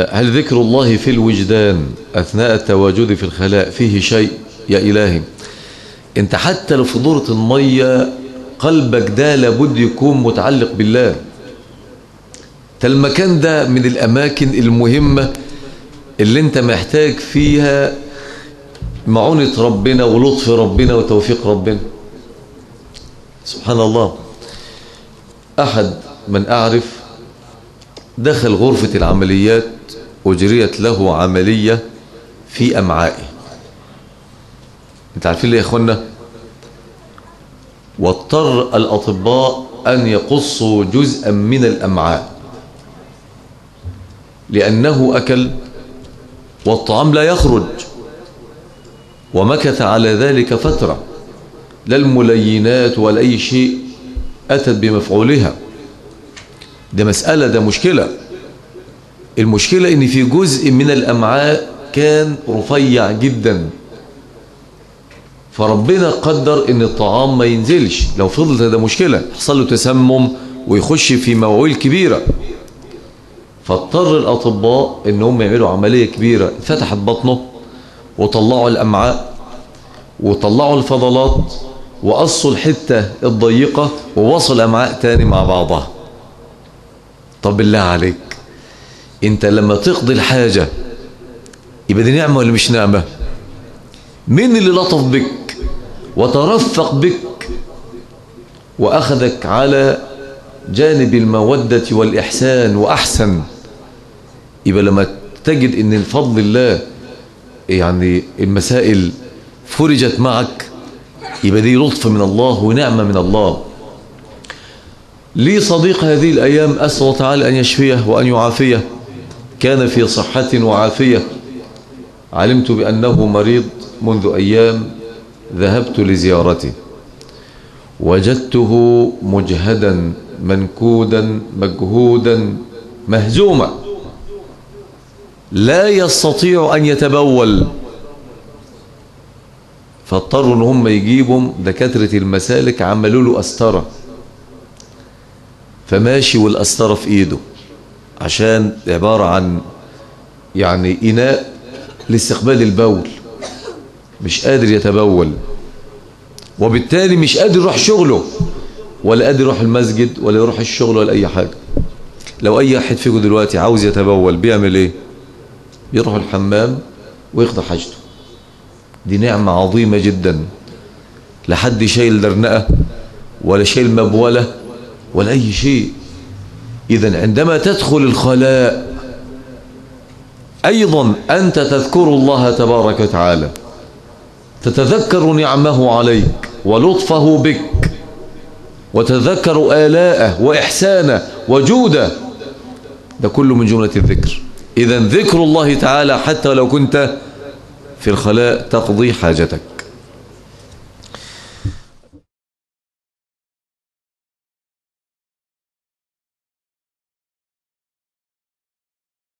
هل ذكر الله في الوجدان أثناء التواجد في الخلاء فيه شيء يا إلهي؟ انت حتى لو في دورة المية قلبك ده لابد يكون متعلق بالله. المكان ده من الأماكن المهمة اللي أنت محتاج فيها معونة ربنا ولطف ربنا وتوفيق ربنا. سبحان الله أحد من أعرف دخل غرفة العمليات أجريت له عملية في أمعائه انت عارفين ليه يا اخوانا واضطر الأطباء أن يقصوا جزءا من الأمعاء. لأنه أكل والطعام لا يخرج. ومكث على ذلك فترة. لا الملينات ولا أي شيء أتت بمفعولها. ده مسألة ده مشكلة. المشكلة إن في جزء من الأمعاء كان رفيع جدا. فربنا قدر إن الطعام ما ينزلش. لو فضلت ده مشكلة يحصل له تسمم ويخش في مواويل كبيرة. فاضطر الأطباء إنهم يعملوا عملية كبيرة. فتحت بطنه وطلعوا الأمعاء وطلعوا الفضلات وقصوا الحتة الضيقة ووصل أمعاء تاني مع بعضها. طب بالله عليك. انت لما تقضي الحاجة يبقى دي نعمة ولا مش نعمة؟ مين اللي لطف بك وترفق بك وأخذك على جانب المودة والإحسان وأحسن يبقى لما تجد إن الفضل الله يعني المسائل فرجت معك يبقى دي لطف من الله ونعمة من الله. لي صديق هذه الأيام أسأل تعالى أن يشفيه وأن يعافيه. كان في صحة وعافية. علمت بأنه مريض منذ أيام ذهبت لزيارته. وجدته مجهدا منكودا مجهودا مهزوما. لا يستطيع أن يتبول. فاضطروا ان هم يجيبوا دكاترة المسالك عملوا له أسترة. فماشي والأسترة في إيده. عشان عبارة عن يعني إناء لاستقبال البول مش قادر يتبول وبالتالي مش قادر يروح شغله ولا قادر يروح المسجد ولا يروح الشغل ولا أي حاجة. لو أي أحد فيكم دلوقتي عاوز يتبول بيعمل إيه؟ بيروح الحمام ويقضي حاجته. دي نعمة عظيمة جدا. لحد شايل درنقة ولا شايل مبولة ولا أي شيء. إذا عندما تدخل الخلاء أيضا أنت تذكر الله تبارك وتعالى. تتذكر نعمه عليك ولطفه بك. وتذكر آلاءه وإحسانه وجوده. ده كله من جملة الذكر. إذا ذكر الله تعالى حتى لو كنت في الخلاء تقضي حاجتك.